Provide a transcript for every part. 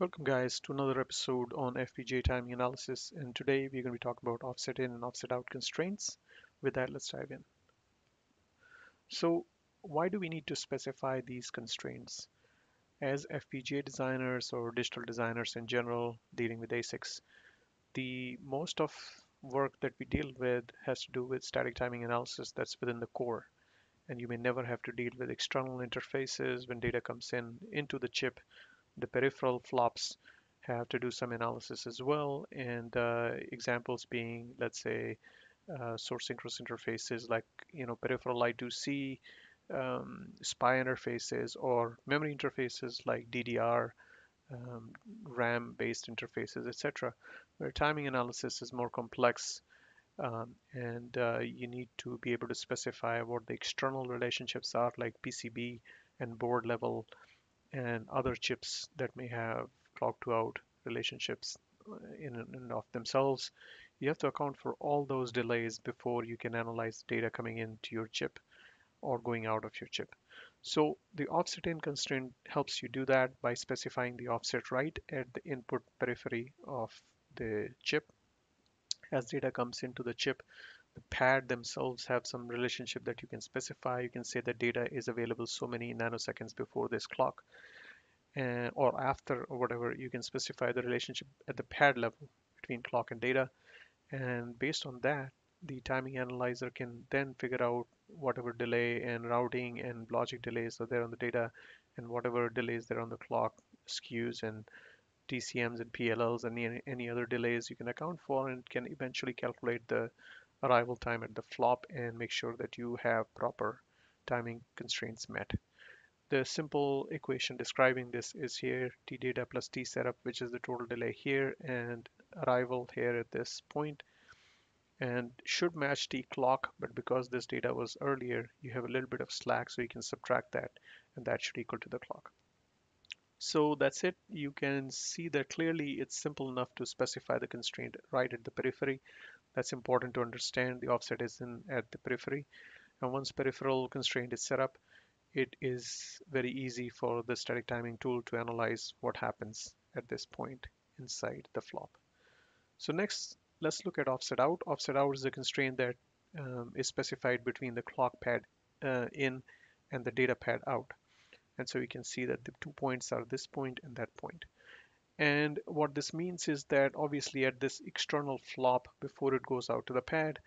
Welcome guys to another episode on FPGA timing analysis and today we're going to be talking about offset in and offset out constraints. With that let's dive in. So why do we need to specify these constraints? As FPGA designers or digital designers in general dealing with ASICs, the most of work that we deal with has to do with static timing analysis that's within the core and you may never have to deal with external interfaces when data comes in into the chip the peripheral flops have to do some analysis as well. And uh, examples being, let's say, uh, source synchronous interfaces like, you know, peripheral I2C, um, SPI interfaces, or memory interfaces like DDR, um, RAM-based interfaces, etc., where timing analysis is more complex. Um, and uh, you need to be able to specify what the external relationships are, like PCB and board level and other chips that may have clock to out relationships uh, in and of themselves. You have to account for all those delays before you can analyze data coming into your chip or going out of your chip. So the offset in constraint helps you do that by specifying the offset right at the input periphery of the chip. As data comes into the chip, the pad themselves have some relationship that you can specify. You can say that data is available so many nanoseconds before this clock uh, or after or whatever. You can specify the relationship at the pad level between clock and data. And based on that, the timing analyzer can then figure out whatever delay and routing and logic delays are there on the data and whatever delays there on the clock skews and DCMs and PLLs and any, any other delays you can account for and can eventually calculate the arrival time at the flop and make sure that you have proper timing constraints met. The simple equation describing this is here t data plus t setup which is the total delay here and arrival here at this point and should match t clock but because this data was earlier you have a little bit of slack so you can subtract that and that should equal to the clock. So that's it. You can see that clearly it's simple enough to specify the constraint right at the periphery. That's important to understand. The offset is in at the periphery. And once peripheral constraint is set up, it is very easy for the static timing tool to analyze what happens at this point inside the flop. So next, let's look at offset out. Offset out is a constraint that um, is specified between the clock pad uh, in and the data pad out. And so you can see that the two points are this point and that point. And what this means is that obviously at this external flop before it goes out to the pad,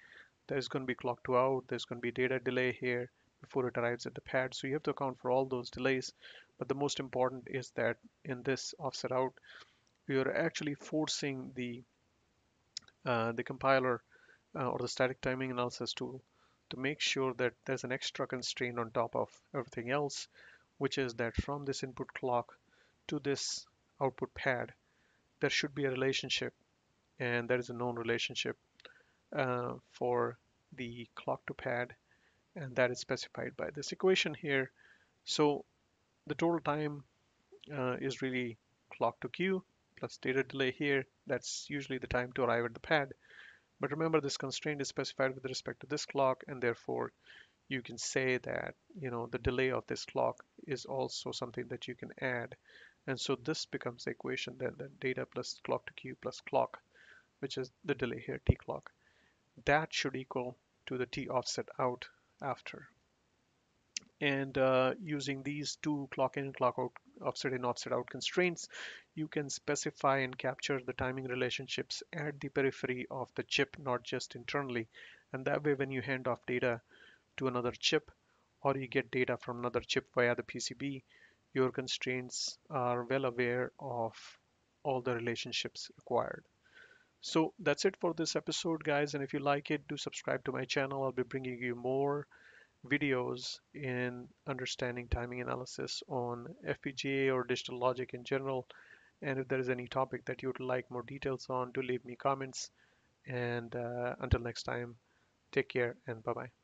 there's going to be clock to out, there's going to be data delay here before it arrives at the pad. So you have to account for all those delays. But the most important is that in this offset out, we are actually forcing the uh, the compiler uh, or the static timing analysis tool to make sure that there's an extra constraint on top of everything else which is that from this input clock to this output pad, there should be a relationship, and there is a known relationship uh, for the clock to pad, and that is specified by this equation here. So the total time uh, is really clock to Q plus data delay here. That's usually the time to arrive at the pad. But remember, this constraint is specified with respect to this clock, and therefore you can say that you know the delay of this clock is also something that you can add and so this becomes the equation then that data plus clock to Q plus clock which is the delay here t clock. That should equal to the t offset out after. And uh, using these two clock in clock out offset in offset out constraints you can specify and capture the timing relationships at the periphery of the chip not just internally. And that way when you hand off data to another chip or you get data from another chip via the PCB, your constraints are well aware of all the relationships required. So that's it for this episode, guys. And if you like it, do subscribe to my channel. I'll be bringing you more videos in understanding timing analysis on FPGA or digital logic in general. And if there is any topic that you would like more details on, do leave me comments. And uh, until next time, take care and bye bye.